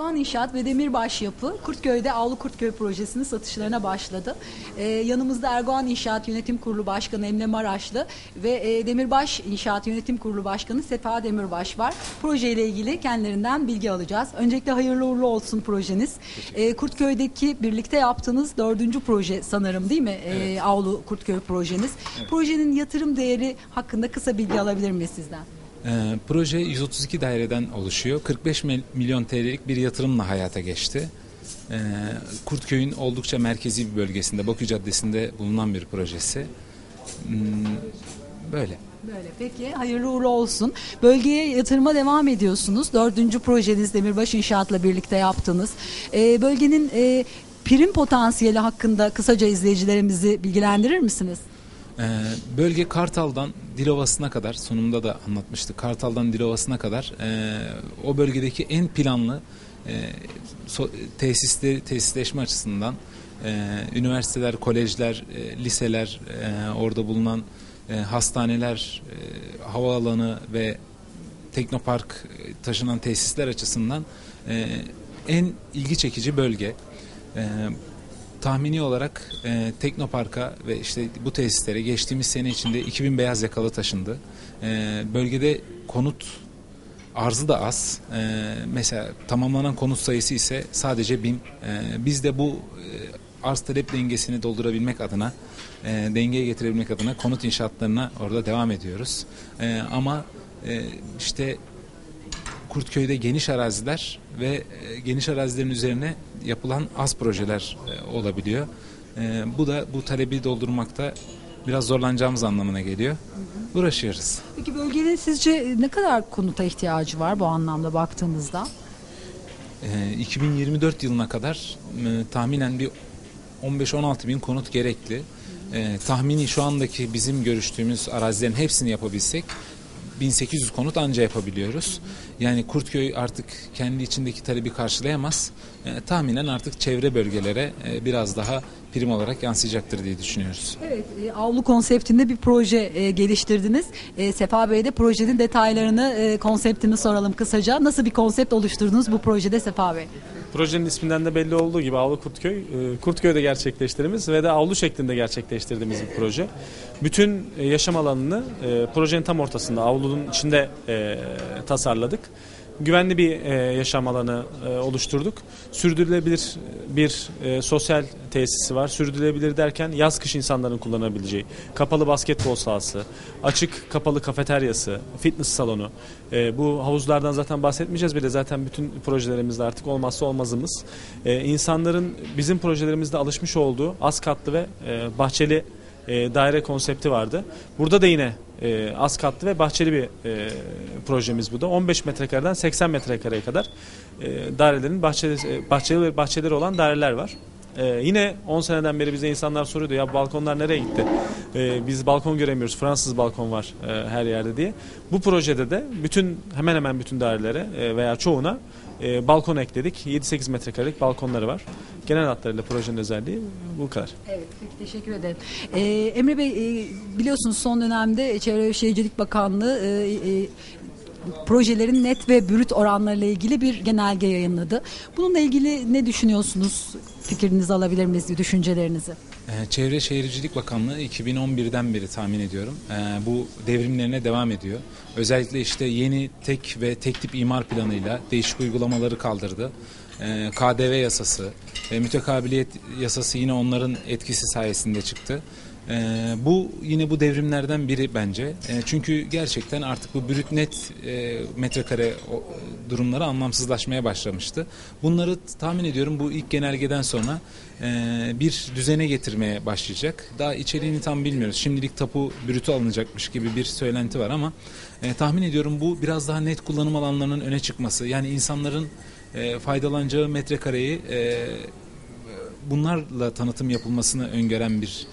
Doğan İnşaat ve Demirbaş Yapı Kurtköy'de Avlu Kurtköy projesinin satışlarına başladı. Ee, yanımızda Erdoğan İnşaat Yönetim Kurulu Başkanı Emre Maraşlı ve e, Demirbaş İnşaat Yönetim Kurulu Başkanı Sefa Demirbaş var. Projeyle ilgili kendilerinden bilgi alacağız. Öncelikle hayırlı uğurlu olsun projeniz. Ee, Kurtköy'deki birlikte yaptığınız dördüncü proje sanırım değil mi? Ee, Evet. Avlu Kurtköy projeniz. Projenin yatırım değeri hakkında kısa bilgi alabilir miyiz sizden? Ee, proje 132 daireden oluşuyor. 45 mil- milyon TL'lik bir yatırımla hayata geçti. Ee, Kurtköy'ün oldukça merkezi bir bölgesinde, Bakü Caddesi'nde bulunan bir projesi. Hmm, böyle. Böyle peki hayırlı uğurlu olsun. Bölgeye yatırıma devam ediyorsunuz. Dördüncü projeniz Demirbaş İnşaat'la birlikte yaptınız. Ee, bölgenin e, prim potansiyeli hakkında kısaca izleyicilerimizi bilgilendirir misiniz? Ee, bölge Kartal'dan Dilovası'na kadar, sunumda da anlatmıştık. Kartal'dan Dilovası'na kadar e, o bölgedeki en planlı e, so- tesisleri, tesisleşme açısından e, üniversiteler, kolejler, e, liseler, e, orada bulunan e, hastaneler, e, havaalanı ve teknopark e, taşınan tesisler açısından e, en ilgi çekici bölge. E, tahmini olarak e, Teknopark'a ve işte bu tesislere geçtiğimiz sene içinde 2000 beyaz yakalı taşındı. E, bölgede konut arzı da az. E, mesela tamamlanan konut sayısı ise sadece 1000. E, biz de bu e, arz talep dengesini doldurabilmek adına, e, dengeye getirebilmek adına konut inşaatlarına orada devam ediyoruz. E, ama e, işte Kurtköy'de geniş araziler ve e, geniş arazilerin üzerine yapılan az projeler e, olabiliyor. E, bu da bu talebi doldurmakta biraz zorlanacağımız anlamına geliyor. Uğraşıyoruz. Peki bölgenin sizce ne kadar konuta ihtiyacı var bu anlamda baktığımızda? E, 2024 yılına kadar tahminen bir 15-16 bin konut gerekli. E, tahmini şu andaki bizim görüştüğümüz arazilerin hepsini yapabilsek 1800 konut anca yapabiliyoruz. Yani Kurtköy artık kendi içindeki talebi karşılayamaz. E, tahminen artık çevre bölgelere e, biraz daha prim olarak yansıyacaktır diye düşünüyoruz. Evet, e, avlu konseptinde bir proje e, geliştirdiniz. E, Sefa Bey de projenin detaylarını, e, konseptini soralım kısaca. Nasıl bir konsept oluşturdunuz bu projede Sefa Bey? Projenin isminden de belli olduğu gibi Avlu Kurtköy, e, Kurtköy'de gerçekleştirdiğimiz ve de avlu şeklinde gerçekleştirdiğimiz bir proje. Bütün e, yaşam alanını e, projenin tam ortasında, avlunun içinde tasarladık. Güvenli bir e, yaşam alanı e, oluşturduk. Sürdürülebilir bir e, sosyal tesisi var. Sürdürülebilir derken yaz kış insanların kullanabileceği kapalı basketbol sahası, açık kapalı kafeteryası, fitness salonu. E, bu havuzlardan zaten bahsetmeyeceğiz bile zaten bütün projelerimizde artık olmazsa olmazımız. E, insanların bizim projelerimizde alışmış olduğu az katlı ve e, bahçeli e, daire konsepti vardı. Burada da yine e, az katlı ve bahçeli bir e, projemiz bu da. 15 metrekareden 80 metrekareye kadar e, dairelerin bahçeli, e, bahçeli, bahçeleri olan daireler var. E, yine 10 seneden beri bize insanlar soruyordu ya balkonlar nereye gitti? E, biz balkon göremiyoruz. Fransız balkon var e, her yerde diye. Bu projede de bütün hemen hemen bütün dairelere e, veya çoğuna e, balkon ekledik. 7-8 metrekarelik balkonları var. Genel hatlarıyla projenin özelliği bu kadar. Evet, peki teşekkür ederim. Ee, Emre Bey, e, biliyorsunuz son dönemde Çevre ve Şehircilik Bakanlığı e, e, projelerin net ve brüt oranlarıyla ilgili bir genelge yayınladı. Bununla ilgili ne düşünüyorsunuz? Fikrinizi alabilir miyiz, düşüncelerinizi? Ee, Çevre Şehircilik Bakanlığı 2011'den beri tahmin ediyorum. Ee, Bu devrimlerine devam ediyor. Özellikle işte yeni tek ve tek tip imar planıyla değişik uygulamaları kaldırdı. Ee, KDV yasası ve mütekabiliyet yasası yine onların etkisi sayesinde çıktı. Ee, bu yine bu devrimlerden biri bence. Ee, çünkü gerçekten artık bu brüt net e, metrekare o, durumları anlamsızlaşmaya başlamıştı. Bunları tahmin ediyorum bu ilk genelgeden sonra e, bir düzene getirmeye başlayacak. Daha içeriğini tam bilmiyoruz. Şimdilik tapu brütü alınacakmış gibi bir söylenti var ama e, tahmin ediyorum bu biraz daha net kullanım alanlarının öne çıkması. Yani insanların e, faydalanacağı metrekareyi e, bunlarla tanıtım yapılmasını öngören bir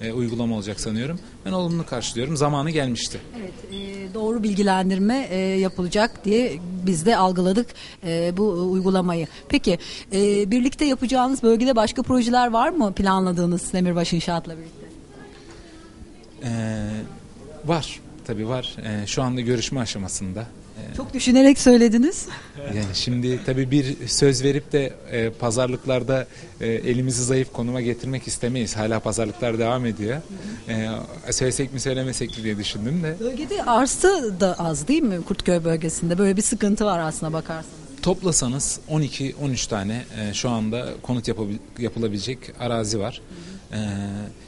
e, uygulama olacak sanıyorum. Ben olumlu karşılıyorum. Zamanı gelmişti. Evet, e, doğru bilgilendirme e, yapılacak diye biz de algıladık e, bu uygulamayı. Peki, e, birlikte yapacağınız bölgede başka projeler var mı planladığınız Demirbaş İnşaat'la birlikte? Ee, var. Tabii var. Ee, şu anda görüşme aşamasında. Çok düşünerek söylediniz. Yani şimdi tabii bir söz verip de e, pazarlıklarda e, elimizi zayıf konuma getirmek istemeyiz. Hala pazarlıklar devam ediyor. E, söylesek mi söylemesek mi diye düşündüm de. Bölgede arsa da az değil mi Kurtköy bölgesinde? Böyle bir sıkıntı var aslına bakarsanız. Toplasanız 12-13 tane e, şu anda konut yapılabilecek arazi var. E,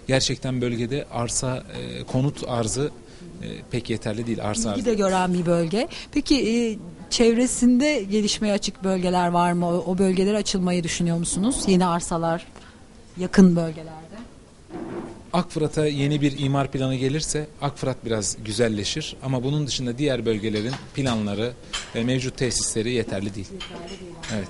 gerçekten bölgede arsa, e, konut arzı pek yeterli değil. Arsa İlgi de gören bir bölge. Peki e, çevresinde gelişmeye açık bölgeler var mı? O, o bölgelere açılmayı düşünüyor musunuz? Yeni arsalar yakın bölgelerde. Akfırat'a yeni bir imar planı gelirse Akfırat biraz güzelleşir ama bunun dışında diğer bölgelerin planları ve mevcut tesisleri yeterli değil. Evet.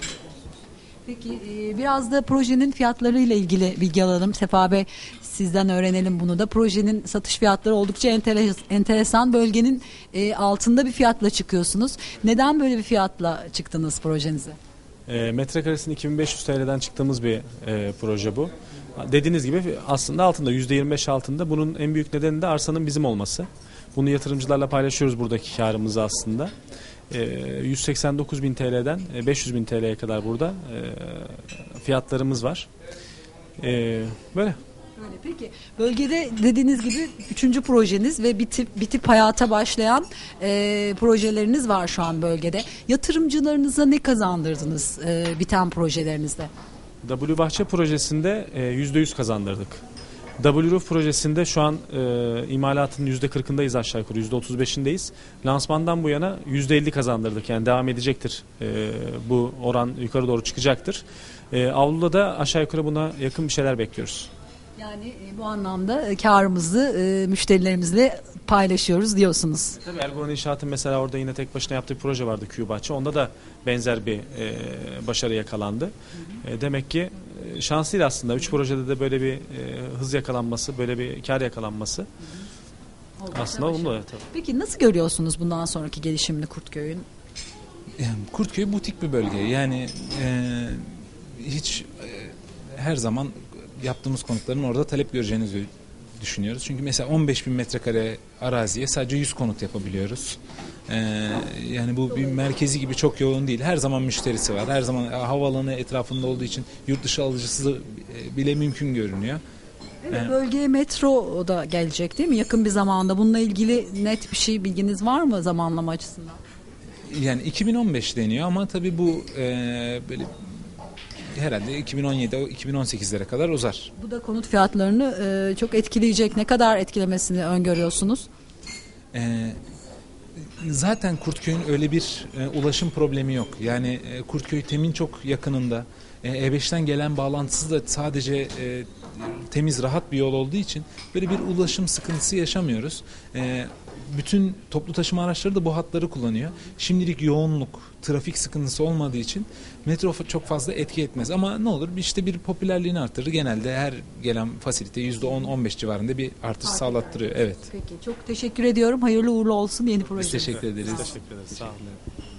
Peki e, biraz da projenin fiyatlarıyla ilgili bilgi alalım. Sefa Bey sizden öğrenelim bunu da. Projenin satış fiyatları oldukça enteres- enteresan. Bölgenin e, altında bir fiyatla çıkıyorsunuz. Neden böyle bir fiyatla çıktınız projenize? E, metrekaresinin 2500 TL'den çıktığımız bir e, proje bu. Dediğiniz gibi aslında altında %25 altında. Bunun en büyük nedeni de arsanın bizim olması. Bunu yatırımcılarla paylaşıyoruz buradaki karımızı aslında. E, 189 bin TL'den e, 500 bin TL'ye kadar burada e, fiyatlarımız var. E, böyle. Öyle peki. Bölgede dediğiniz gibi üçüncü projeniz ve bitip, bitip hayata başlayan e, projeleriniz var şu an bölgede. Yatırımcılarınıza ne kazandırdınız e, biten projelerinizde? W Bahçe projesinde e, %100 kazandırdık. W Roof projesinde şu an e, imalatın %40'ındayız aşağı yukarı %35'indeyiz. Lansmandan bu yana %50 kazandırdık. Yani devam edecektir. E, bu oran yukarı doğru çıkacaktır. E, avluda da aşağı yukarı buna yakın bir şeyler bekliyoruz. Yani e, bu anlamda e, karımızı e, müşterilerimizle paylaşıyoruz diyorsunuz. Tabii Ergoran İnşaat'ın mesela orada yine tek başına yaptığı proje vardı Q Bahçe. Onda da benzer bir e, başarı yakalandı. E, demek ki e, şanslıydı aslında. Üç projede de böyle bir e, hız yakalanması, böyle bir kar yakalanması. Aslında olumlu evet, tabii. Peki nasıl görüyorsunuz bundan sonraki gelişimini Kurtköy'ün? Yani Kurtköy butik bir bölge. Yani e, hiç e, her zaman yaptığımız konutların orada talep göreceğinizi düşünüyoruz. Çünkü mesela 15 bin metrekare araziye sadece 100 konut yapabiliyoruz. E, yani bu bir merkezi gibi çok yoğun değil. Her zaman müşterisi var. Her zaman e, havaalanı etrafında olduğu için yurt dışı alıcısı e, bile mümkün görünüyor. Evet, bölgeye metro da gelecek değil mi? Yakın bir zamanda. Bununla ilgili net bir şey bilginiz var mı zamanlama açısından? Yani 2015 deniyor ama tabii bu e, böyle herhalde 2017 2018'lere kadar uzar. Bu da konut fiyatlarını e, çok etkileyecek. Ne kadar etkilemesini öngörüyorsunuz? Ee, zaten Kurtköy'ün öyle bir e, ulaşım problemi yok. Yani e, Kurtköy Tem'in çok yakınında. E, E5'ten gelen bağlantısı da sadece e, temiz, rahat bir yol olduğu için böyle bir ulaşım sıkıntısı yaşamıyoruz. E, bütün toplu taşıma araçları da bu hatları kullanıyor. Şimdilik yoğunluk, trafik sıkıntısı olmadığı için metro çok fazla etki etmez. Ama ne olur işte bir popülerliğini artırır. Genelde her gelen fasilite %10-15 civarında bir artış sağlattırıyor. Evet. Peki çok teşekkür ediyorum. Hayırlı uğurlu olsun yeni Biz proje. teşekkür ederiz. Teşekkür ederiz. Sağ olun.